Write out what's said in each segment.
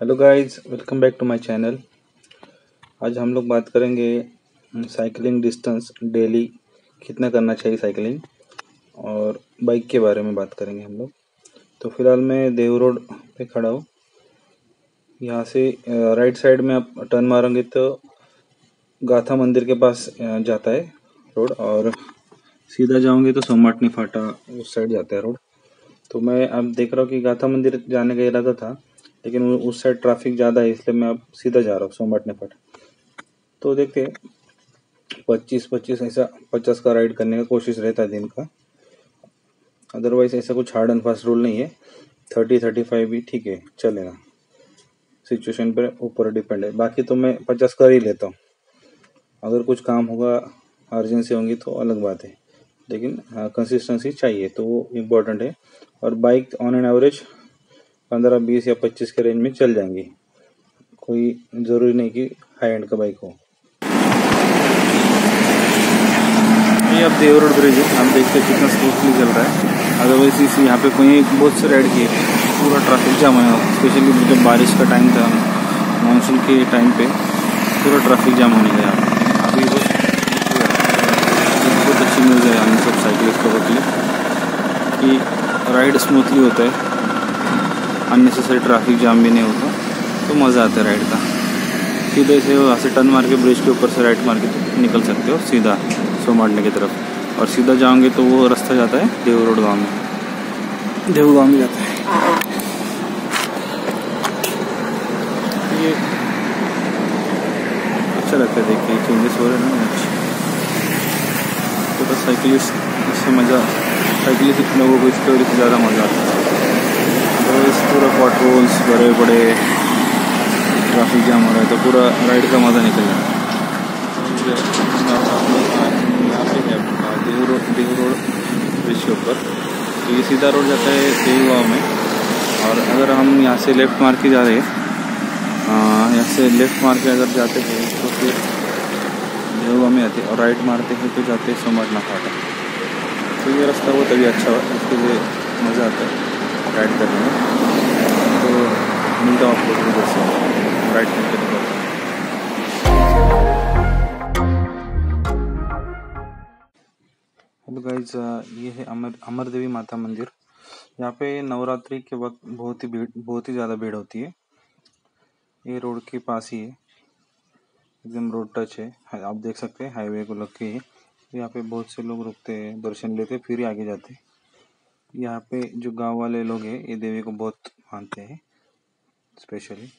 Hello guys welcome back to my channel आज हम लोग बात करेंगे साइकिलिंग डिस्टेंस डेली कितना करना चाहिए साइकिलिंग और बाइक के बारे में बात करेंगे हम लोग। तो फ़िलहाल मैं देव रोड पे खड़ा हूँ। यहाँ से राइट साइड में आप टर्न मारोगे तो गाथा मंदिर के पास जाता है रोड और सीधा जाओगे तो सोमाटनी फाटा उस साइड जाता है रोड। तो मैं अब देख रहा हूँ कि गाथा मंदिर जाने का इरादा था। लेकिन उस साइड ट्रैफ़िक ज़्यादा है, इसलिए मैं अब सीधा जा रहा हूँ सोमाटनी फाटा तो देखते पच्चीस पच्चीस ऐसा, पचास का राइड करने का कोशिश रहता है दिन का। अदरवाइज़ ऐसा कुछ हार्ड एंड फास्ट रूल नहीं है। थर्टी थर्टी फाइव भी ठीक है चलेगा सिचुएशन पर ऊपर डिपेंड है। बाकी तो मैं पचास कर ही लेता हूँ। अगर कुछ काम होगा अर्जेंसी होंगी तो अलग बात है। लेकिन हाँ कंसिस्टेंसी चाहिए तो वो इम्पोर्टेंट है। और बाइक ऑन एन एवरेज पंद्रह, बीस या पच्चीस के रेंज में चल जाएँगी। कोई ज़रूरी नहीं कि हाई एंड का बाइक हो। ये अब देव रोड ब्रिज है। हम देखते हैं कितना स्मूथली चल रहा है। अदरवाइज़ इस यहाँ पे कोई बहुत से राइड किए। पूरा ट्रैफ़िक जाम है स्पेशली जब बारिश का टाइम था मानसून के टाइम पे, पूरा ट्रैफ़िक जाम होने यहाँ अभी बहुत बहुत अच्छी न्यूज़ है हम सब साइकिलिस्ट लोगों के लिए कि राइड स्मूथली होता है। अननेसेसरी ट्रैफ़िक जाम भी नहीं होता तो मज़ा आता है राइड का। सीधे से वहाँ से टर्न मार के ब्रिज के ऊपर से राइट मार के तो निकल सकते हो सीधा सोमाटने की तरफ़। और सीधा जाओगे तो वो रास्ता जाता है देव रोड गाँव में। देव गाँव में जाता है। ये अच्छा लगता है देख के चेंजेस हो रहे हैं ना तो बस साइकिलिस्ट इससे मज़ा साइकिलिस्ट इतने लोगों को इसके वजह से ज़्यादा मज़ा आता है। इस पूरा पॉटरोल्स बड़े बड़े ट्रैफ़िक जाम हो रहा है तो पूरा राइड का मज़ा निकल जाता है। यहाँ पे है Dev road Dev road bridge के ऊपर। तो ये सीधा रोड जाता है देव गाँव में। और अगर हम यहाँ से लेफ़्ट मार के जा रहे हैं यहाँ से लेफ़्ट मार के अगर जाते हैं तो फिर देव गाँव में आते और राइट मारते हैं तो जाते हैं सोमटना फाटा तो ये रास्ता बहुत अभी अच्छा हुआ, इसके लिए मज़ा आता है। राइड करने में तो मिलता हूँ आपको उधर से। राइड करके हेलो गाइज़ ये है अमर अमर देवी माता मंदिर। यहाँ पे नवरात्रि के वक्त बहुत ही भीड़, बहुत ही ज़्यादा भीड़ होती है। ये रोड के पास ही है। एकदम रोड टच है। आप देख सकते हैं, हाईवे को लग के ही यहाँ पे बहुत से लोग रुकते हैं, दर्शन लेते फिर ही आगे जाते हैं। यहाँ पे जो गाँव वाले लोग हैं, ये देवी को बहुत मानते हैं स्पेशली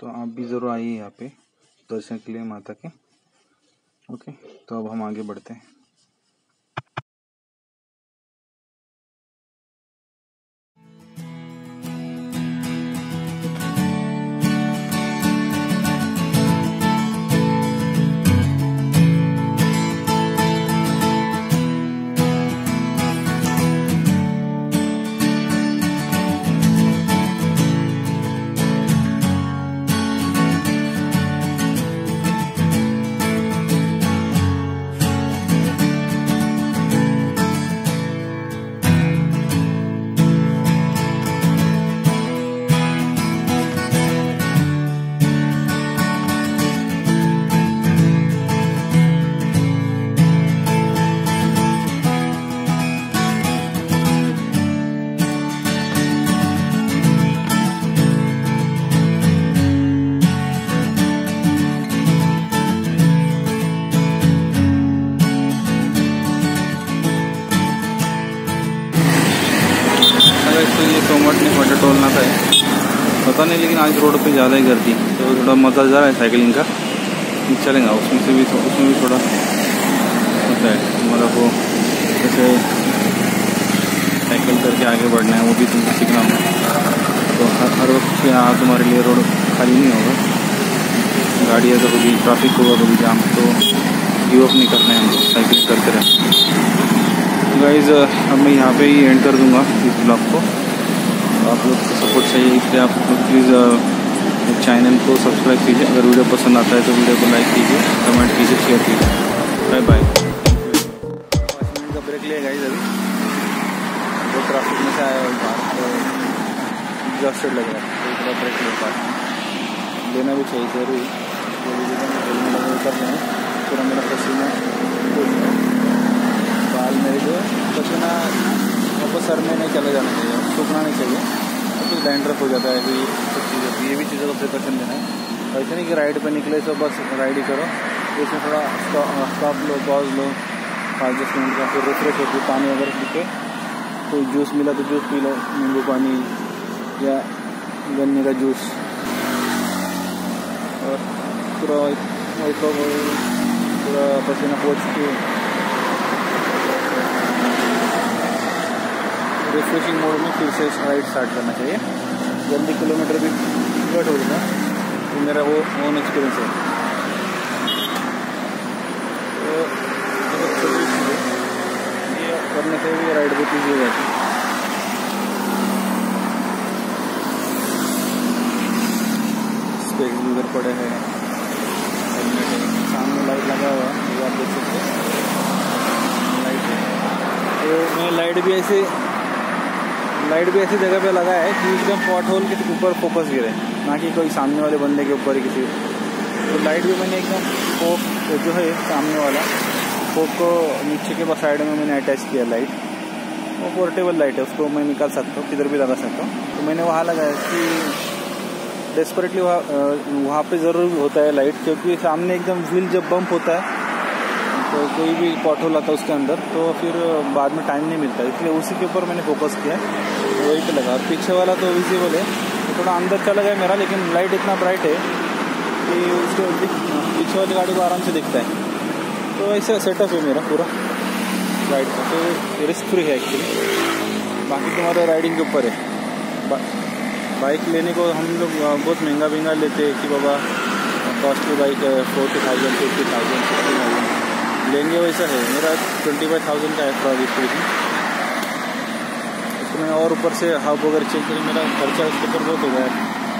तो आप भी ज़रूर आइए यहाँ पे, दर्शन के लिए माता के। ओके तो अब हम आगे बढ़ते हैं। पता नहीं, लेकिन आज रोड पे ज़्यादा ही गर्दी। तो थोड़ा मज़ा जा रहा है साइकिलिंग का। चलेगा, उसमें से भी उसमें भी थोड़ा होता है। मतलब वो, जैसे साइकिल करके आगे बढ़ना है, वो भी तुमको सीखना होगा। तो हर हर वक्त यहाँ तुम्हारे लिए रोड खाली नहीं होगा। गाड़ी अगर कभी ट्रैफ़िक होगा कभी जाम तो गिव अप नहीं करना है हमको साइकिल करते रहें। गाइज़ अब मैं यहाँ पे ही एंड कर दूँगा इस ब्लॉग को आप लोग को सपोर्ट चाहिए इसलिए आप प्लीज़ चैनल को सब्सक्राइब कीजिए। अगर वीडियो पसंद आता है तो वीडियो को लाइक कीजिए कमेंट कीजिए शेयर कीजिए। बाय बाय का ब्रेक लिया अभी वो ट्रैफ़िक में से आया बाहर तो एग्जॉस्टेड लग रहा है। तो ब्रेक लेना भी चाहिए, ज़रूरी। हेलमेट कर लें पूरा मेरा पसीना बाल मेरे जो पसीना वापस सर में नहीं चले जाना चाहिए। सूखना नहीं चाहिए। तो डैंड्रफ हो जाता है कि सब चीज़ें ये भी चीज़ों का प्रिकॉशन देना है। ऐसे नहीं कि राइड पर निकले तो बस राइड ही करो। इसमें थोड़ा स्टॉप लो पॉज लो पाँच दस मिनट का, फिर रिफ्रेश होती पानी अगर पीके कोई जूस मिला तो जूस पी लो, नींबू पानी या गन्ने का जूस और पूरा पूरा पसीना पोछ के रिफ्रेशिंग मोड में फिर से राइड स्टार्ट करना चाहिए। जल्दी किलोमीटर भी कट हो जाएगा। तो मेरा वो ओन एक्सपीरियंस है। करने से भी राइड बहुत ईजी हो जाती है। स्पेक्स भी उधर पड़े हैं। है। सामने लाइट लगा हुआ है। ये आप देख सकते हैं। लाइट है। तो मैं लाइट भी ऐसे लाइट भी ऐसी जगह पे लगा है कि एकदम पॉट होल के ऊपर फोकस गिरे, ना कि कोई सामने वाले बंदे के ऊपर ही किसी तो लाइट भी मैंने एकदम फोक जो है सामने वाला फोक को नीचे के साइड में मैंने अटैच किया लाइट वो पोर्टेबल लाइट है, उसको मैं निकाल सकता हूँ, किधर भी लगा सकता हूँ। तो मैंने वहाँ लगाया कि डेस्परेटली वहाँ वहाँ पर ज़रूर होता है लाइट क्योंकि सामने एकदम व्हील जब बम्प होता है कोई भी पॉट होल आता उसके अंदर तो फिर बाद में टाइम नहीं मिलता। इसलिए उसी के ऊपर मैंने फोकस किया वही पे लगा। पीछे वाला तो विजिबल है। तो थोड़ा अंदर चला गया मेरा, लेकिन लाइट इतना ब्राइट है कि उसके पीछे वाली गाड़ी को आराम से दिखता है। तो ऐसा सेटअप है मेरा पूरा। राइड का। तो रिस्क फ्री है एक्चुअली बाकी तुम्हारे राइडिंग के ऊपर है। बाइक लेने को हम लोग बहुत महँगा महँगा लेते हैं कि बाबा कॉस्टली बाइक है फोर्टी थाउज़ेंड फिफ्टी थाउज़ेंड लेंगे वैसा है मेरा ट्वेंटी फाइव थाउज़ेंड का है डिस्क्रिप्शन उसमें और ऊपर से हाफ़ वगैरह चेंज करें मेरा खर्चा उसके ऊपर बहुत हो गया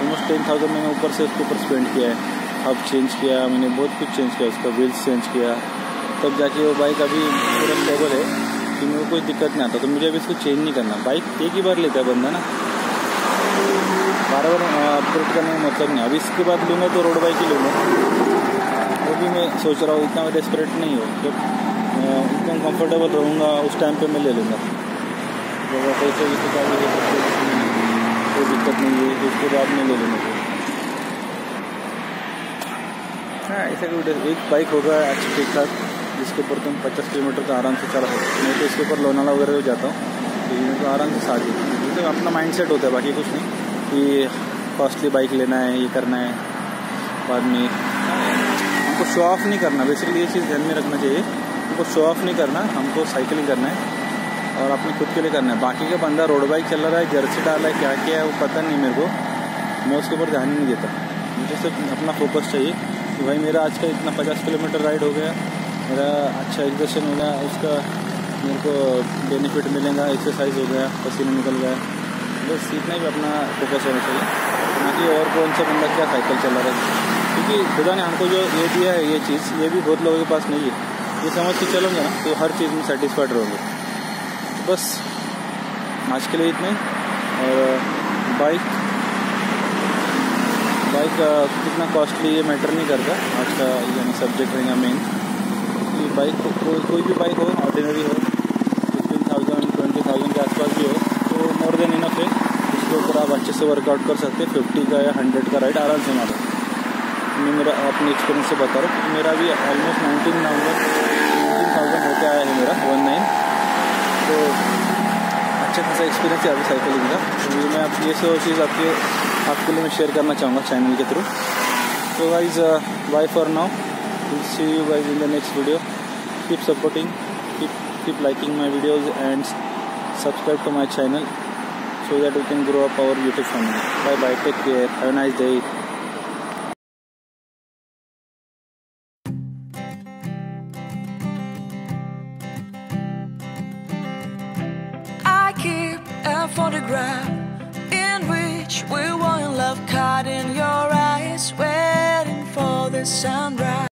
ऑलमोस्ट टेन थाउज़ेंड मैंने ऊपर से उसके ऊपर स्पेंड किया है। हाफ़ चेंज किया, मैंने बहुत कुछ चेंज किया, उसका व्हील्स चेंज किया। तब जाके वो बाइक अभी पूरा स्टेबल है, कि मेरे को कोई दिक्कत नहीं आता। तो मुझे अभी इसको चेंज नहीं करना। बाइक एक ही बार लेता है बंदा ना। बार बार अपग्रेड करने का मतलब नहीं। अभी इसके बाद लूँगा तो रोड बाइक ही लूँगा। वो भी मैं सोच रहा हूँ, इतना मैं डेस्परेट नहीं हो जब एकदम कंफर्टेबल रहूँगा, उस टाइम पे मैं ले लूँगा। जब पैसे तो कोई दिक्कत नहीं है, उसके बाद में ले लूँगा। हाँ ऐसा कोई एक बाइक होगा अच्छी ठीक ठाक, जिसके ऊपर तुम पचास किलोमीटर का आराम से चला सकते मैं तो इसके ऊपर लोनाला वगैरह भी जाता हूँ तो तो आराम से साथ ही। तो अपना माइंड सेट होता है, बाकी कुछ नहीं, कि कॉस्टली बाइक लेना है, ये करना है, बाद में हमको शो ऑफ़ नहीं करना। बेसिकली ये चीज़ ध्यान में रखना चाहिए। हमको शो ऑफ़ नहीं करना। हमको साइकिलिंग करना है और अपने खुद के लिए करना है। बाकी का बंदा रोड बाइक चल रहा है जर्सी डाल रहा है, क्या क्या है, वो पता नहीं मेरे को। मैं उसके ऊपर ध्यान ही नहीं देता। मुझे सिर्फ़ अपना फोकस चाहिए कि भाई मेरा आज का इतना पचास किलोमीटर राइड हो गया, मेरा अच्छा एग्जर्शन हो गया, उसका मेरे को बेनिफिट मिलेगा एक्सरसाइज हो गया, पसीना निकल गया। बस इतना ही अपना फोकस होना चाहिए। ना कि और कौन सा बंदा क्या साइकिल चला रहा है? क्योंकि खुदा ने हमको जो ये दिया है, ये चीज़, ये भी बहुत लोगों के पास नहीं है। ये समझ के चलोगे ना तो हर चीज़ में सेटिस्फाइड रहोगे। तो बस, आज के लिए इतने और बाइक बाइक कितना कॉस्टली ये मैटर नहीं करता। आज का यानी सब्जेक्ट रहेगा मेन कि बाइक कोई कोई भी बाइक हो ऑर्डिनरी हो फिफ्टीन थाउज़ेंड ट्वेंटी थाउज़ेंड के आसपास भी हो तो मोर देन इनफ है। उसके ऊपर आप अच्छे से वर्कआउट कर सकते हैं। फिफ्टी का या हंड्रेड का राइड आराम से मारो। मैं मेरा अपने एक्सपीरियंस से बता रहा हूँ मेरा भी ऑलमोस्ट नाइनटीन नवंबर नाइनटीन थाउज़ेंड होते आया है मेरा वन नाइन तो अच्छा खासा एक्सपीरियंस है अभी साइकिलिंग का तो मैं आप ये सब चीज़ आपके आपके लिए मैं शेयर करना चाहूँगा चैनल के थ्रू तो guys bye for now see you guys in the next video keep supporting keep keep liking my videos and subscribe to my channel so that we can grow up our YouTube family. Bye bye. Take care. Have a nice day. paragraph in which we want.